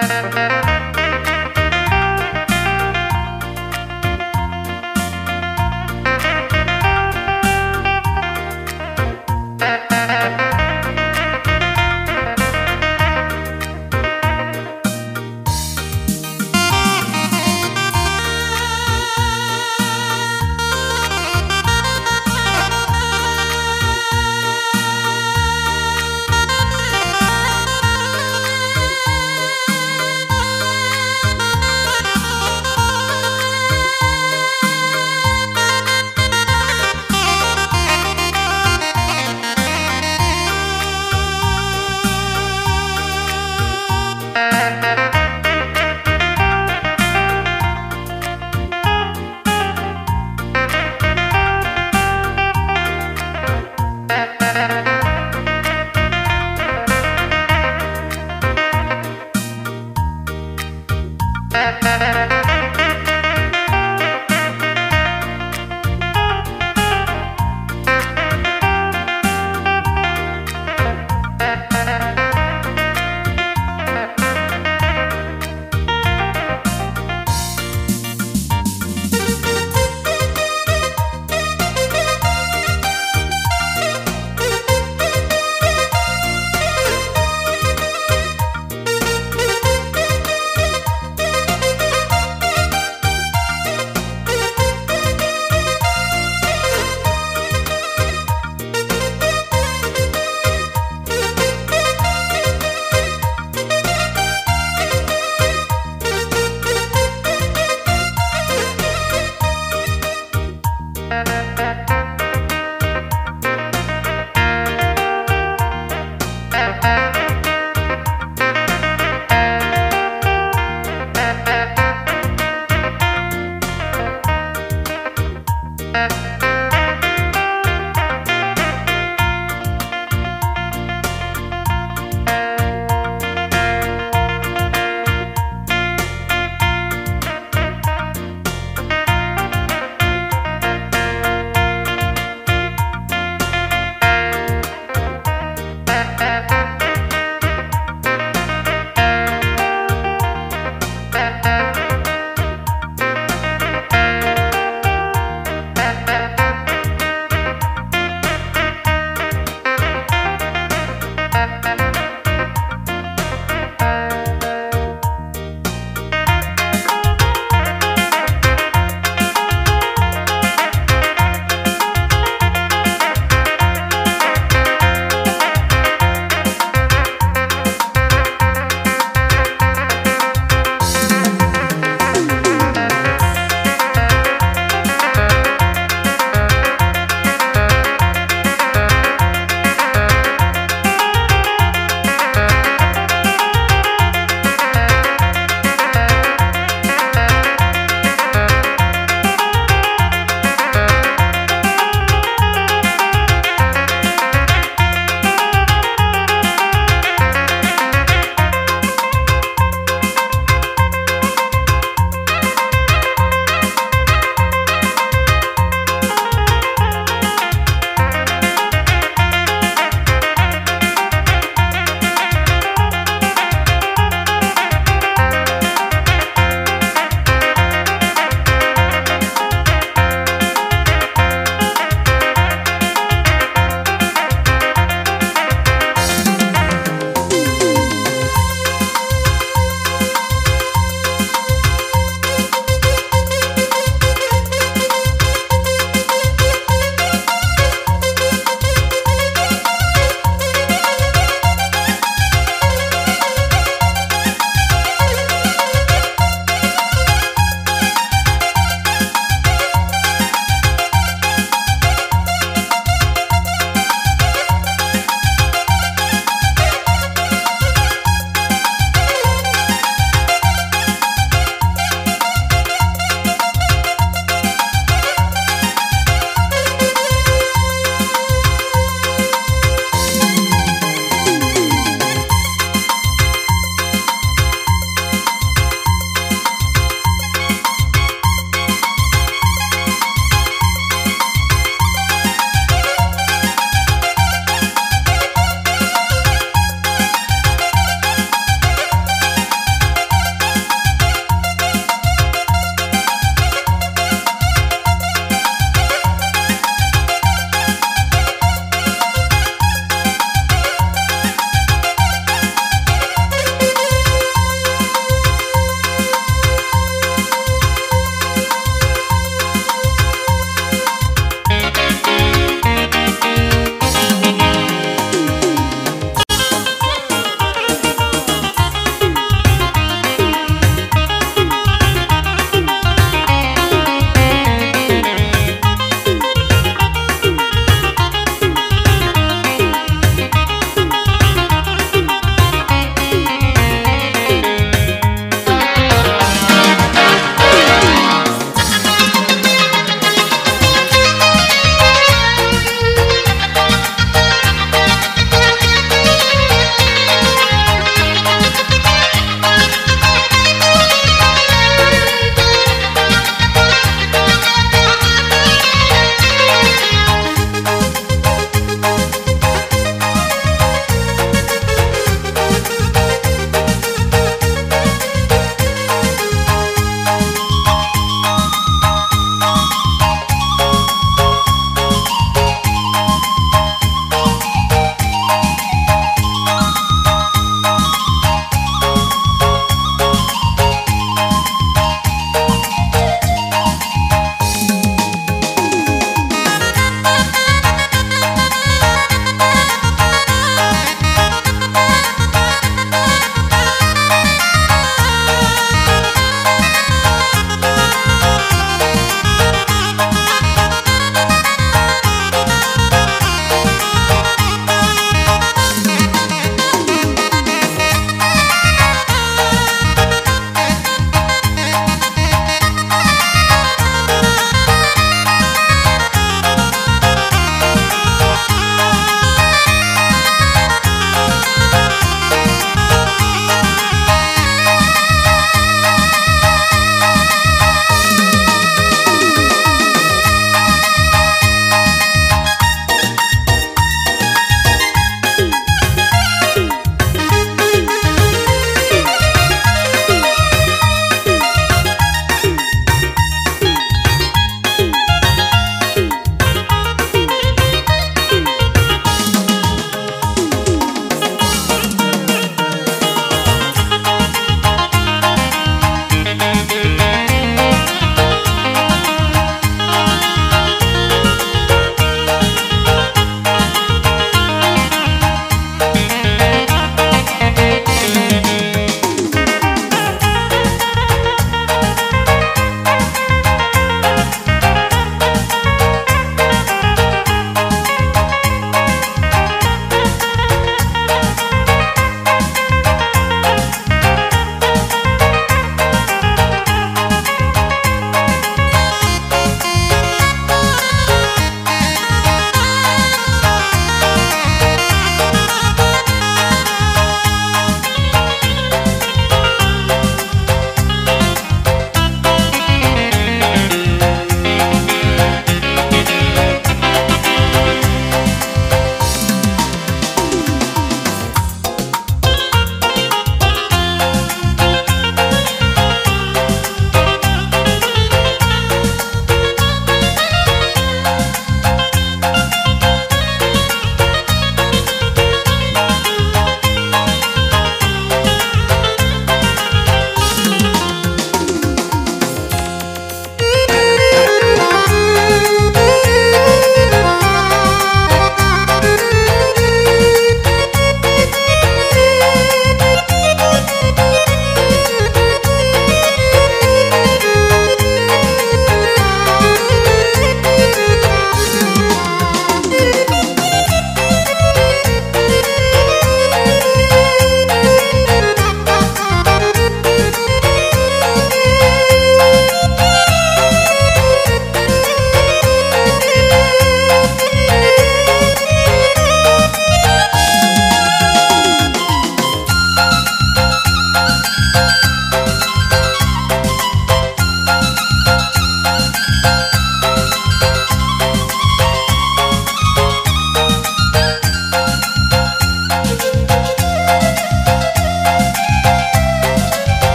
Música